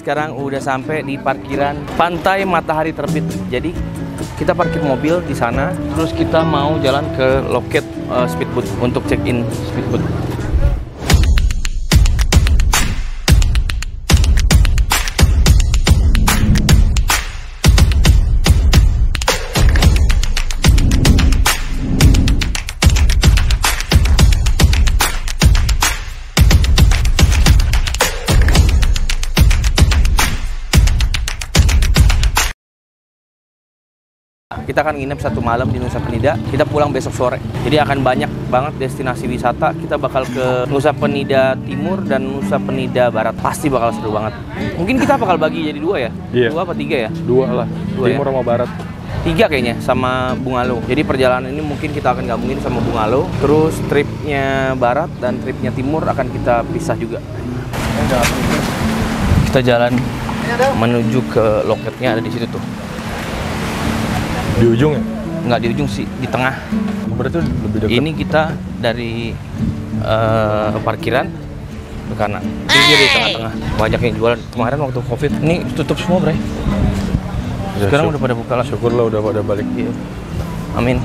sekarang udah sampai di parkiran Pantai Matahari Terbit. Jadi kita parkir mobil di sana, terus kita mau jalan ke loket uh, speedboat untuk check in speedboat. Kita akan nginep satu malam di Nusa Penida. Kita pulang besok sore. Jadi akan banyak banget destinasi wisata. Kita bakal ke Nusa Penida Timur dan Nusa Penida Barat. Pasti bakal seru banget. Mungkin kita bakal bagi jadi dua ya? Iya. Dua apa tiga ya? Dua lah, Dua ya? timur sama barat. Tiga kayaknya sama Bungalo. Jadi perjalanan ini mungkin kita akan gabungin sama Bungalo. Terus tripnya Barat dan tripnya Timur akan kita pisah juga. Kita jalan menuju ke loketnya ada di situ tuh. Di ujung ya? Nggak di ujung sih, di tengah. Berarti lebih dekat. Ini kita dari eh, parkiran ke kanan. Ini dia di tengah-tengah. Banyak yang jualan. Kemarin waktu covid ini tutup semua, Bre. Ya, Sekarang syuk- udah pada buka lah. Syukurlah udah pada balik. Iya. Amin.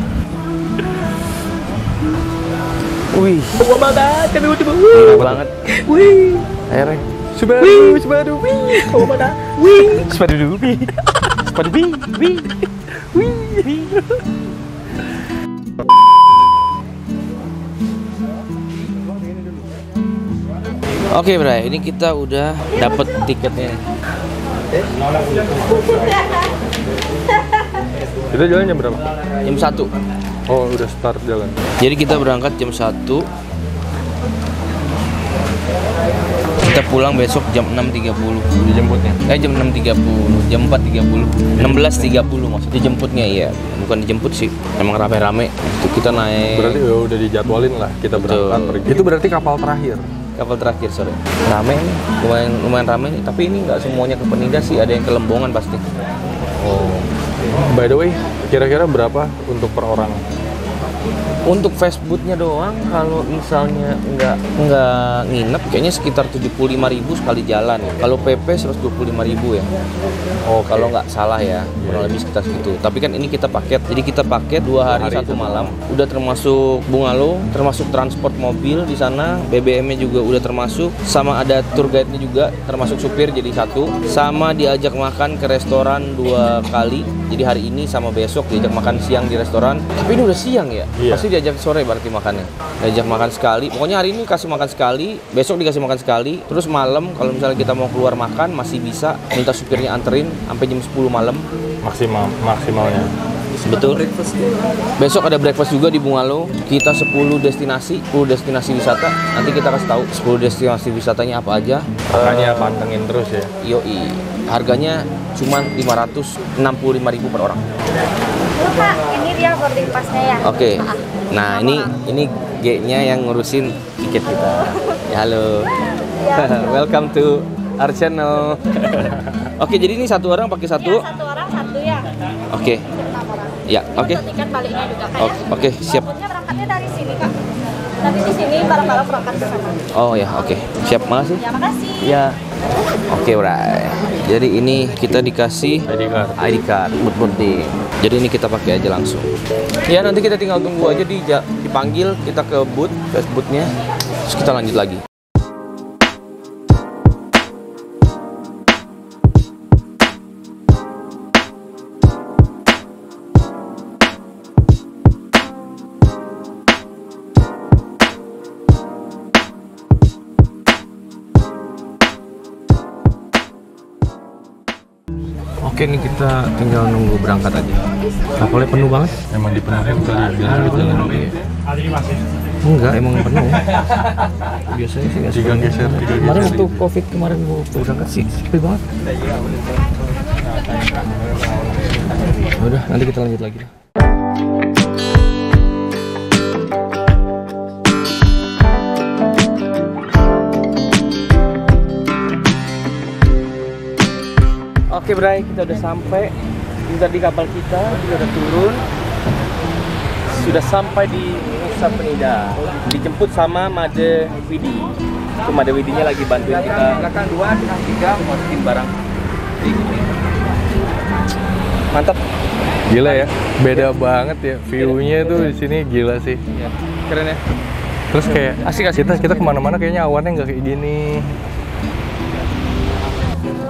Wih. Wah banget, kami udah Wih. banget. Wih. Re. Subaru, Subaru, wih. Oh, mana? Wih. Dulu, wih. Sepatu wih, wih. Oke, Bray, ini kita udah dapet tiketnya. Kita jalan jam berapa? Jam 1. Oh, udah start jalan. Jadi kita berangkat jam 1 Kita pulang besok jam 6.30 Dijemputnya. Eh jam 6.30, jam 4.30 16.30 maksudnya. Jemputnya iya. Bukan dijemput sih, emang rame-rame. Itu kita naik. Berarti ya udah dijadwalin lah kita Betul. berangkat pergi. Itu berarti kapal terakhir. kapal terakhir sore Rame nih, lumayan, lumayan rame nih Tapi ini nggak semuanya ke Penida sih, ada yang ke Lembongan pasti. Oh. By the way, kira-kira berapa untuk per orang? Untuk fastbootnya doang, kalau misalnya nggak nggak nginep, kayaknya sekitar 75.000 sekali jalan. Kalau PP 125.000 ya. Oh, Kalau nggak salah ya, kurang lebih sekitar segitu. Tapi kan ini kita paket, jadi kita paket dua hari, hari satu satu malam. Udah termasuk bungalow, termasuk transport mobil di sana, BBM-nya juga udah termasuk, sama ada tour guide-nya juga, termasuk supir jadi satu, sama diajak makan ke restoran dua kali. Jadi hari ini sama besok diajak makan siang di restoran. Tapi ini udah siang ya? Iya. Pasti diajak sore berarti makannya. Diajak makan sekali. Pokoknya hari ini kasih makan sekali, besok dikasih makan sekali. Terus malam kalau misalnya kita mau keluar makan masih bisa minta supirnya anterin sampai jam 10 malam. maksimal maksimalnya. Betul. Besok ada breakfast juga di Bungalow. Kita 10 destinasi, 10 destinasi wisata. Nanti kita kasih tahu 10 destinasi wisatanya apa aja. Makanya pantengin terus ya. Yoi. Harganya cuma 565.000 per orang. Kak, ini dia boarding pass-nya ya. Oke. Nah, ini ini G-nya yang ngurusin tiket kita. Ya, halo. Welcome to our channel. Oke, jadi ini satu orang pakai satu. Iya, satu orang satu ya. Oke. Orang. Ya, oke. Untuk tiket baliknya juga Kak. Oke, ya. oke, siap. Takutnya berangkatnya dari sini Kak. Nanti di sini bareng-bareng berangkat ke sana. Oh ya, oke. Siap, makasih. Ya makasih. Ya. Oke, Bray. Jadi ini kita dikasih ID card. ID card boarding. Jadi ini kita pakai aja langsung. Ya nanti kita tinggal tunggu aja di dipanggil kita ke booth, fast boothnya. Terus kita lanjut lagi. Oke nih kita tinggal nunggu berangkat aja. Kapalnya penuh banget. Emang dipenuhin kali ya biar cepet jalan. Enggak, emang penuh. Biasanya sih nggak Tiga sepenuh. geser, tiga Kemarin geser. waktu covid kemarin gua waktu berangkat sih sepi banget. Udah, nanti kita lanjut lagi. Oke Bray, kita udah sampai. Bentar di kapal kita, kita udah turun. Sudah sampai di Nusa Penida. Dijemput sama Made Widi. Itu Made Widinya lagi bantuin kita belakang dua dengan tiga masukin barang. Mantap. Gila ya, beda banget ya view-nya tuh di sini gila sih. Ya, keren ya. Terus kayak Asik, asik. kita kita ke mana-mana kayaknya awannya nggak kayak gini.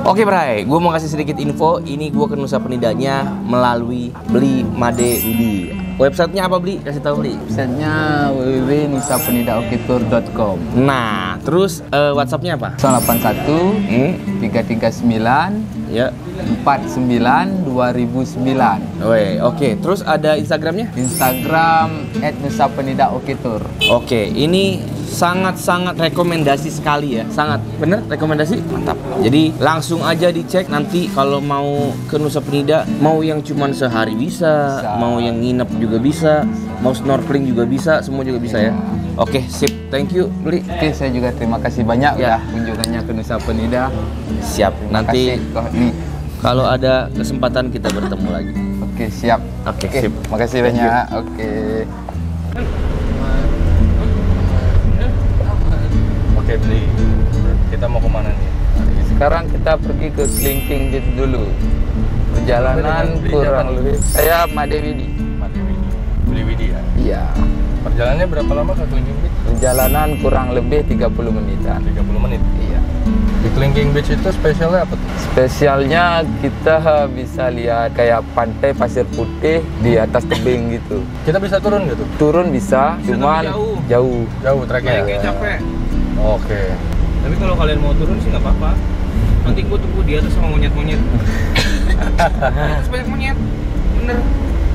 Oke Bray, gue mau kasih sedikit info. Ini gue ke Nusa Penidanya melalui beli Made Widi. Websitenya apa beli? Kasih tahu beli. Websitenya www.nusapenidaukitur.com Nah, terus eh, WhatsAppnya apa? 081 Hmm, 339 ya. 49 2009 Woi, oke. Terus ada Instagramnya? Instagram @nusapenidaokitur Oke, ini sangat-sangat rekomendasi sekali ya. Sangat bener rekomendasi? Mantap. Jadi langsung aja dicek nanti kalau mau ke Nusa Penida, mau yang cuman sehari bisa, Bisa. mau yang nginep juga bisa, mau snorkeling juga bisa, semua juga bisa ya. Oke, sip. Thank you, beli. Oke, saya juga terima kasih banyak Ya. ya kunjungannya ke Nusa Penida. Siap. Terima Nanti kasih, kalau ada kesempatan kita bertemu lagi. Oke, siap. Oke, sip. Makasih Thank you. banyak. Oke. Oke beli. Kita mau ke mana nih? Sekarang kita pergi ke Kelingking Beach dulu. Perjalanan Beli kurang lebih saya Made Widi. Mati Widi. Beli Widi ya. Iya. Perjalanannya berapa lama ke Kelingking Beach? Perjalanan kurang lebih 30 menitan. 30 menit. Iya. Di Kelingking Beach itu spesialnya apa tuh? Spesialnya kita bisa lihat kayak pantai pasir putih di atas tebing gitu. Kita bisa turun tuh? Turun bisa, cuman jauh. jauh. Jauh treknya. capek. Oke. Tapi kalau kalian mau turun sih nggak apa-apa. Nanti gue tunggu di atas sama monyet-monyet. Terus banyak monyet. Bener.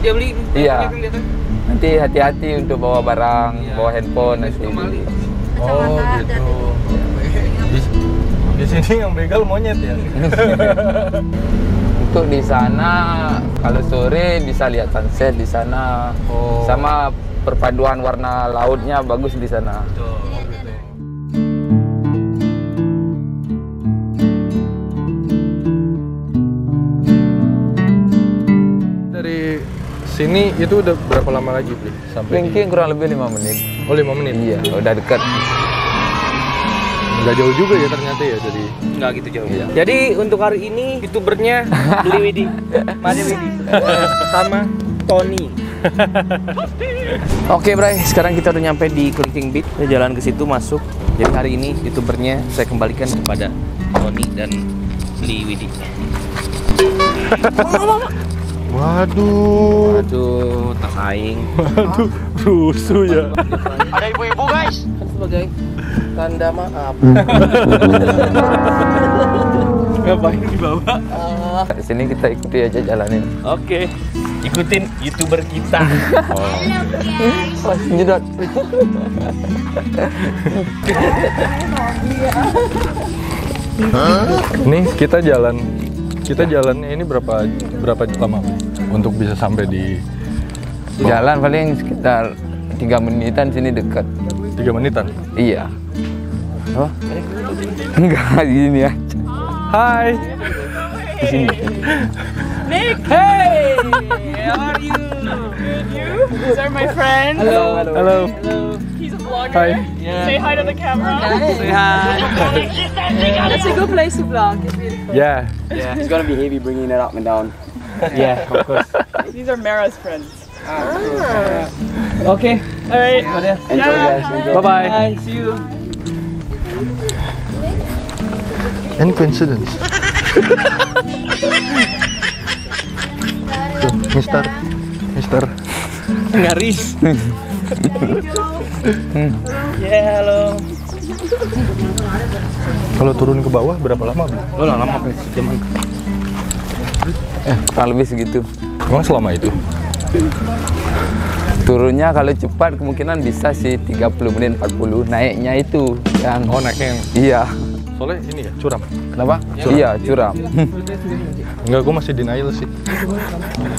Dia beli. Iya. monyet yang di atas. Nanti hati-hati untuk bawa barang, Iya. bawa handphone Dia nanti. Oh gitu. Di, di sini yang begal monyet ya. Untuk di sana kalau sore bisa lihat sunset di sana. Oh. Sama perpaduan warna lautnya bagus di sana. Dari sini itu udah berapa lama lagi beli sampai? di- Kelingking kurang lebih lima menit. Oh 5 menit. Iya, udah dekat. Nggak jauh juga ya ternyata ya dari. Nggak gitu jauh. Iya. Jadi untuk hari ini youtubernya beli Widi, Made Widi, sama Tony. Oke Bray, sekarang kita udah nyampe di Kelingking Beach. Kita jalan ke situ masuk. Jadi hari ini youtubernya saya kembalikan kepada Tony dan Beli Widi. Waduh. Waduh, tak aing. Waduh, rusuh ya. Ada ibu-ibu guys. Kan sebagai tanda maaf. Ngapain dibawa? Di sini kita ikuti aja jalanin. Oke, ikutin youtuber kita. Wah, nyedot. Nih kita jalan kita jalannya ini berapa berapa lama untuk bisa sampai di Jalan paling sekitar tiga menitan sini dekat. tiga menitan. Iya. Oh? Enggak gini ya. Hai. Di sini. Nick! Hey! How are you? Good, you? These are my friends. Halo. Halo. He's a vlogger. Hai. Say hi to the camera. Say hi. That's a good place to vlog. It's beautiful. Ya. Yeah, it's gonna be heavy bringing it up and down. Yeah, of course. These are Mara's friends. Ah. Okay. Alright. Enjoy, guys. Enjoy. Bye bye. Bye. See you. Any coincidence? Tuh, Mister, Mister. Ngaris. Ya, halo. Kalau turun ke bawah berapa lama? Lah lama apa jaman? Eh, kurang lebih segitu. Emang selama itu? Turunnya kalau cepat kemungkinan bisa sih 30 menit 40. Naiknya itu yang Oh naiknya yang Iya. Soalnya ini ya curam. Kenapa? Iya, curam. Enggak, gue masih denial sih.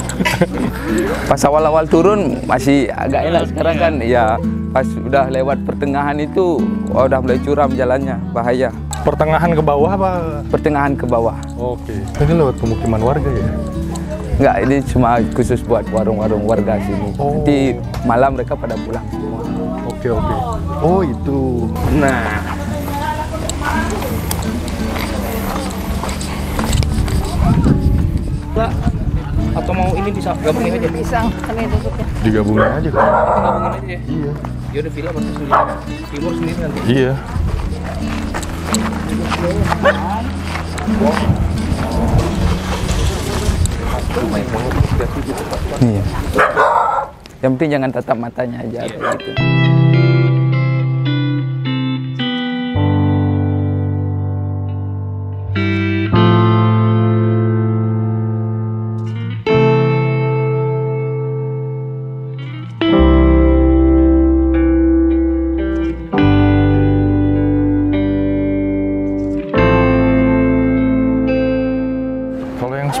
Pas awal-awal turun masih agak enak sekarang kan ya pas udah lewat pertengahan itu oh, udah mulai curam jalannya, bahaya. Pertengahan ke bawah apa? Pertengahan ke bawah. Oke. Ini lewat pemukiman warga ya? Enggak, ini cuma khusus buat warung-warung warga sini. Oh. Nanti malam mereka pada pulang. Oke oke. Oh itu. Nah, ini bisa gabungin aja. Pisang, kan itu suka. Digabungin aja kan? Gabungin aja ya. Iya. Ya udah villa pasti sendiri. Timur sendiri nanti. Iya. Iya. Yang penting jangan tatap matanya aja Iya. kayak gitu.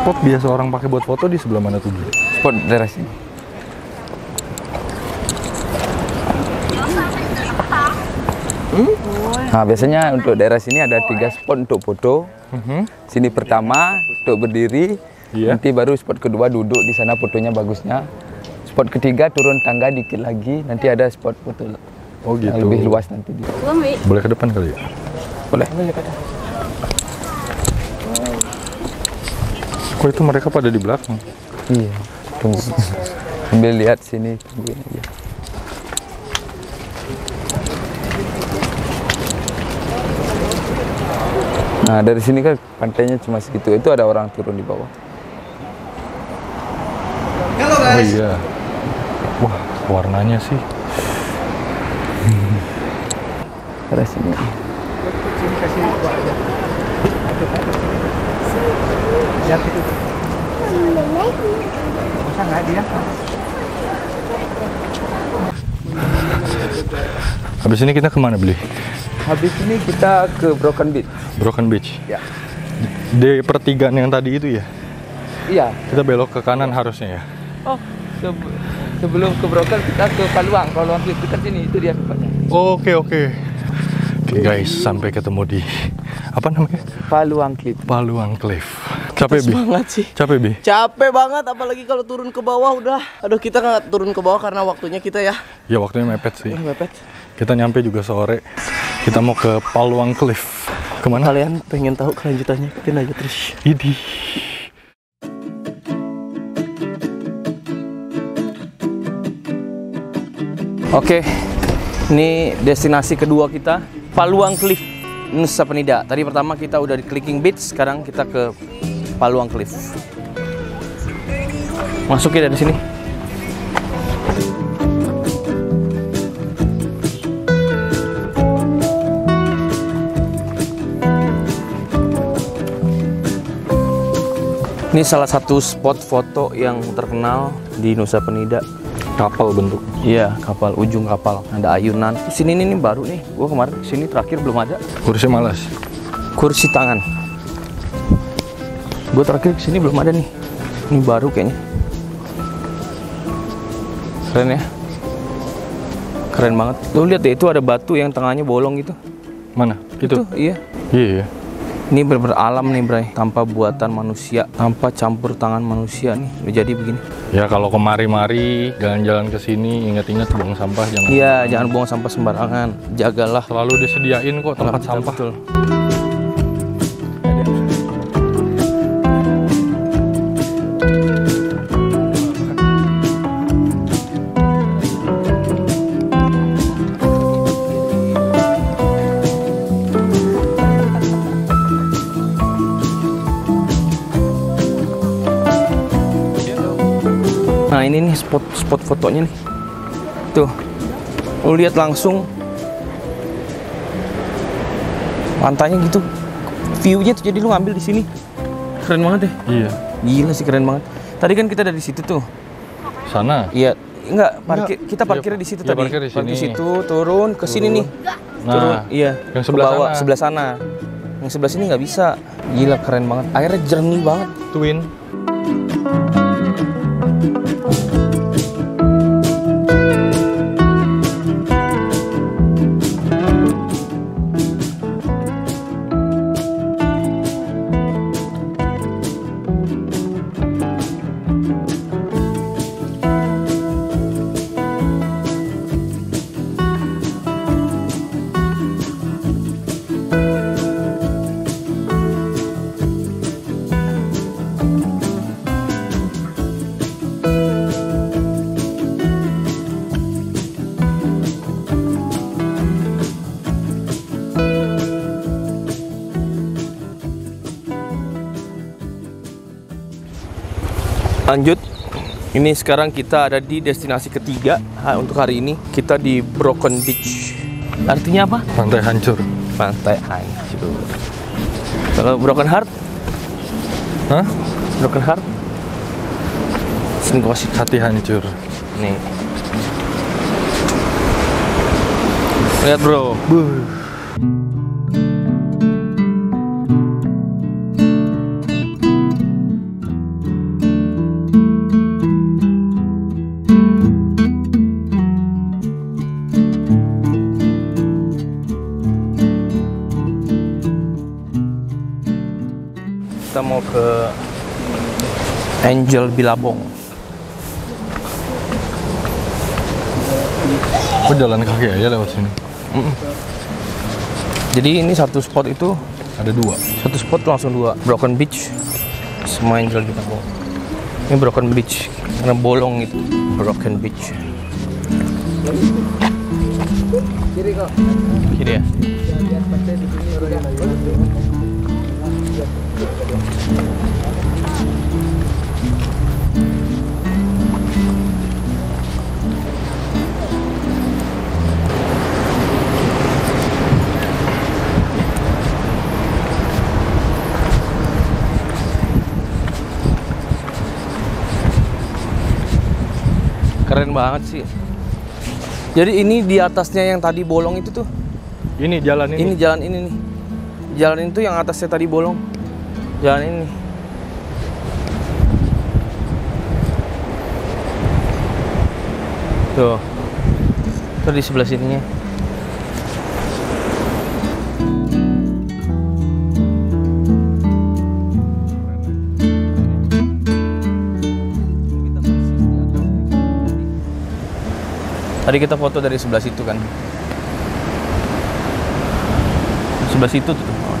Spot biasa orang pakai buat foto di sebelah mana tuh? Spot daerah sini. Nah, biasanya untuk daerah sini ada tiga spot untuk foto. Mhm. Sini pertama untuk berdiri, Iya. nanti baru spot kedua duduk di sana fotonya bagusnya. Spot ketiga turun tangga dikit lagi, nanti ada spot foto Oh gitu. yang lebih luas nanti. Boleh ke depan kali ya? Boleh. Kok itu mereka pada di belakang? Iya. Tunggu. Sambil lihat sini tungguin aja. Nah dari sini kan pantainya cuma segitu. Itu ada orang turun di bawah. Oh iya. Wah, warnanya sih. Dari sini. Habis ini kita ke mana beli? Habis ini kita ke Broken Beach. Broken Beach. Ya. Di pertigaan yang tadi itu ya. Iya. Kita belok ke kanan harusnya ya. Oh sebe- sebelum ke Broken kita ke Paluang. Paluang Cliff dekat sini itu dia tempatnya. Oke oke. Oke guys, sampai ketemu di apa namanya? Paluang Cliff. Paluang Cliff. Capek bi? Semangat sih. Capek bi? Capek banget apalagi kalau turun ke bawah udah. Aduh kita nggak turun ke bawah karena waktunya kita ya. Ya waktunya mepet sih. Udah mepet. Kita nyampe juga sore. Kita mau ke Paluang Cliff. Ke mana? Kalian pengen tahu kelanjutannya? Ikutin aja terus. Idi. Oke, ini destinasi kedua kita, Paluang Cliff, Nusa Penida. Tadi pertama kita udah di Clicking Beach, sekarang kita ke Paluang Cliff. Masuk ya dari sini. Ini salah satu spot foto yang terkenal di Nusa Penida. Kapal bentuk. Iya, kapal ujung kapal. Ada ayunan. Sini nih baru nih. Gua kemarin sini terakhir belum ada. Kursi malas. Kursi tangan. Gue terakhir ke sini belum ada nih. Ini baru kayaknya. Keren ya. Keren banget. Lu lihat deh itu ada batu yang tengahnya bolong gitu. Mana? Itu. iya. Iya. iya. Ini bener-bener alam nih, Bray. Tanpa buatan manusia, tanpa campur tangan manusia nih. Jadi begini. Ya kalau kemari-mari jalan-jalan ke sini ingat-ingat buang sampah jangan. Iya, jangan buang sampah sembarangan. Jagalah Selalu disediain kok tempat Betul, sampah. betul. Fotonya nih. Tuh, lu lihat langsung pantainya gitu. View-nya tuh jadi lu ngambil di sini. Keren banget deh. Iya. Gila sih keren banget. Tadi kan kita dari situ tuh. Sana. Iya, enggak parkir kita Iya, parkirnya di situ iya, tadi. parkir di sini. situ, turun ke sini nih. Nah, turun, iya. yang sebelah bawah, sana. sebelah sana. Yang sebelah sini nggak bisa. Gila keren banget. Airnya jernih banget. Twin. Lanjut. Ini sekarang kita ada di destinasi ketiga ha, untuk hari ini. Kita di Broken Beach. Artinya apa? Pantai hancur. Pantai hancur. Kalau Broken Heart? Hah? Broken Heart? Kasih Hati hancur. nih. Lihat bro. Kita mau ke Angel Bilabong. Oh jalan kaki aja lewat sini. Jadi ini satu spot itu Ada dua. satu spot langsung dua Broken Beach semua Angel Bilabong. Ini Broken Beach karena bolong itu Broken Beach. Kiri ya. Keren banget sih. Jadi ini di atasnya yang tadi bolong itu tuh. Ini jalan ini. Ini jalan ini nih. Jalan itu yang atasnya tadi bolong. Jalan ini. Tuh. Tuh di sebelah sininya. Tadi kita foto dari sebelah situ kan. Sebelah situ tuh.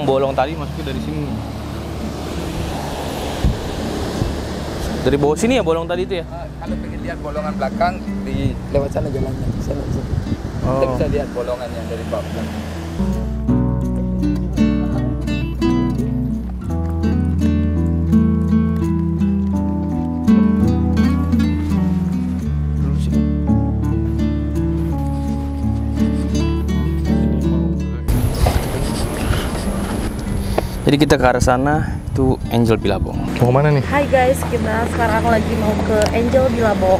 Yang bolong tadi masuknya dari sini. Dari bawah sini ya bolong tadi itu ya? kalau pengen lihat bolongan belakang di lewat sana jalannya. Sana, sana. Kita Oh. bisa lihat bolongannya dari bawah. Jadi kita ke arah sana itu Angel Bilabong. Mau ke mana nih? Hai guys, kita sekarang lagi mau ke Angel Bilabong.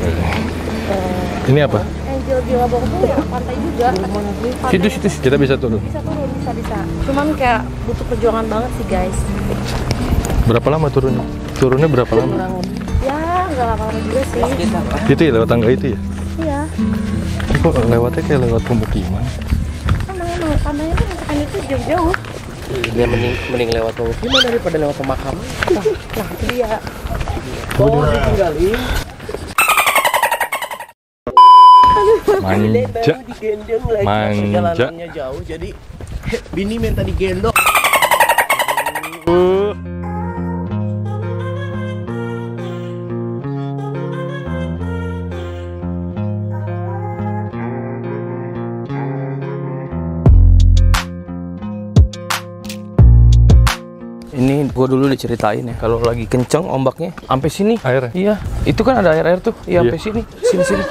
Eh, Ini apa? Angel Bilabong tuh ya pantai juga. Pantai Situ situ. Kita bisa turun. Bisa turun, bisa bisa. Cuman kayak butuh perjuangan banget sih guys. Berapa lama turunnya? Turunnya berapa lama? Ya nggak lama-lama juga sih. Itu ya lewat tangga itu ya? Iya. Kok lewatnya kayak lewat pemukiman? Emang emang pantainya masakan itu jauh-jauh. Dia mending mending lewat pemukiman daripada lewat pemakaman. Nah itu dia. Oh, ditinggalin. Manja. Manja. jauh jadi bini minta digendong. Ini gua dulu diceritain ya, kalau lagi kenceng ombaknya sampai sini. Air. Iya, itu kan ada air-air tuh. Iya, Iya. sampai sini. Sini sini.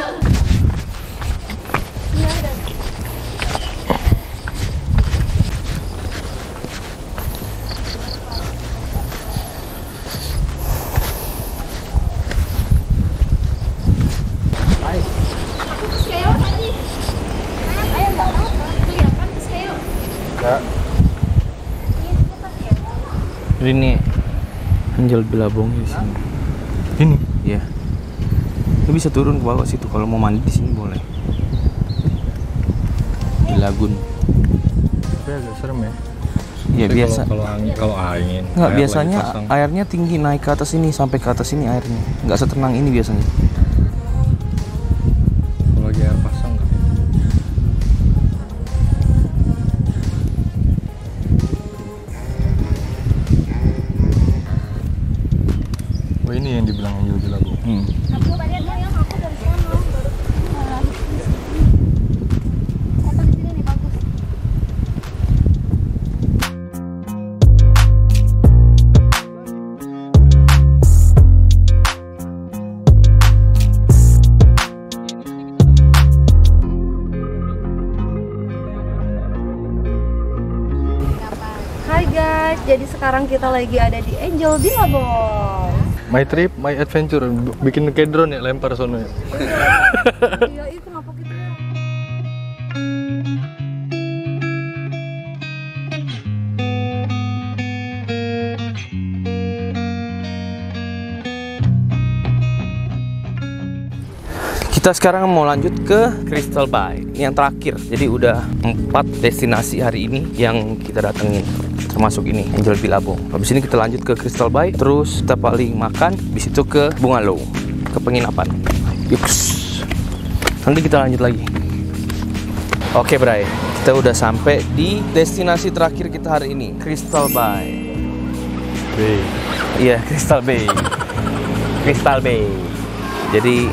Jadi ini Angel Bilabong di sini. Ini. Iya. Lu bisa turun ke bawah situ kalau mau mandi di sini boleh. Di lagun. Tapi agak serem ya. Iya biasa. Kalau, kalau angin, kalau angin. Nggak air biasanya airnya tinggi naik ke atas ini sampai ke atas ini airnya. Nggak setenang ini biasanya. Jadi sekarang kita lagi ada di Angel Billabong. My trip, my adventure, bikin kayak drone ya, lempar sono ya. Iya, itu kenapa? Kita sekarang mau lanjut ke Crystal Bay. Ini yang terakhir. Jadi udah empat destinasi hari ini yang kita datengin. Termasuk ini Angel Bilabong. Habis ini kita lanjut ke Crystal Bay. Terus kita paling makan. Habis itu ke Bungalow. Ke penginapan. Yuks. Nanti kita lanjut lagi. Oke Bray, kita udah sampai di destinasi terakhir kita hari ini, Crystal Bay. Bay. Iya, Crystal Bay. Crystal Bay. Jadi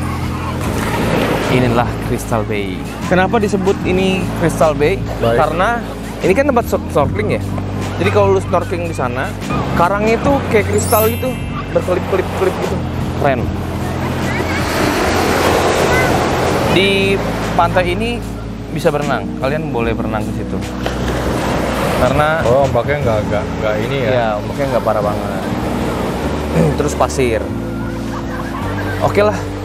inilah Crystal Bay. Kenapa disebut ini Crystal Bay? Baik. Karena ini kan tempat snork- snorkeling ya. Jadi kalau lu snorkeling di sana, karangnya itu kayak kristal gitu, berkelip-kelip-kelip gitu. Keren. Di pantai ini bisa berenang. Kalian boleh berenang ke situ. Karena Oh, ombaknya nggak nggak nggak ini ya. Ya, ombaknya nggak parah banget. Terus pasir. Oke lah.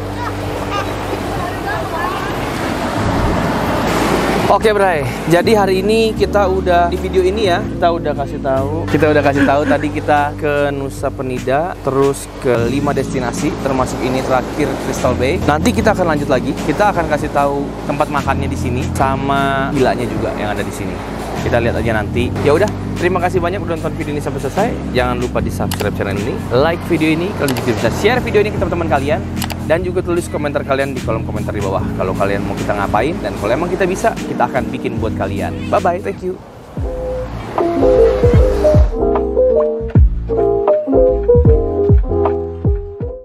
Oke Bray, jadi hari ini kita udah di video ini ya kita udah kasih tahu kita udah kasih tahu tadi kita ke Nusa Penida terus ke lima destinasi termasuk ini terakhir Crystal Bay. Nanti kita akan lanjut lagi. Kita akan kasih tahu tempat makannya di sini sama vilanya juga yang ada di sini. Kita lihat aja nanti. Ya udah, terima kasih banyak udah nonton video ini sampai selesai. Jangan lupa di subscribe channel ini, like video ini, kalian juga bisa share video ini ke teman-teman kalian dan juga tulis komentar kalian di kolom komentar di bawah. Kalau kalian mau kita ngapain dan kalau emang kita bisa kita akan bikin buat kalian. Bye bye thank you.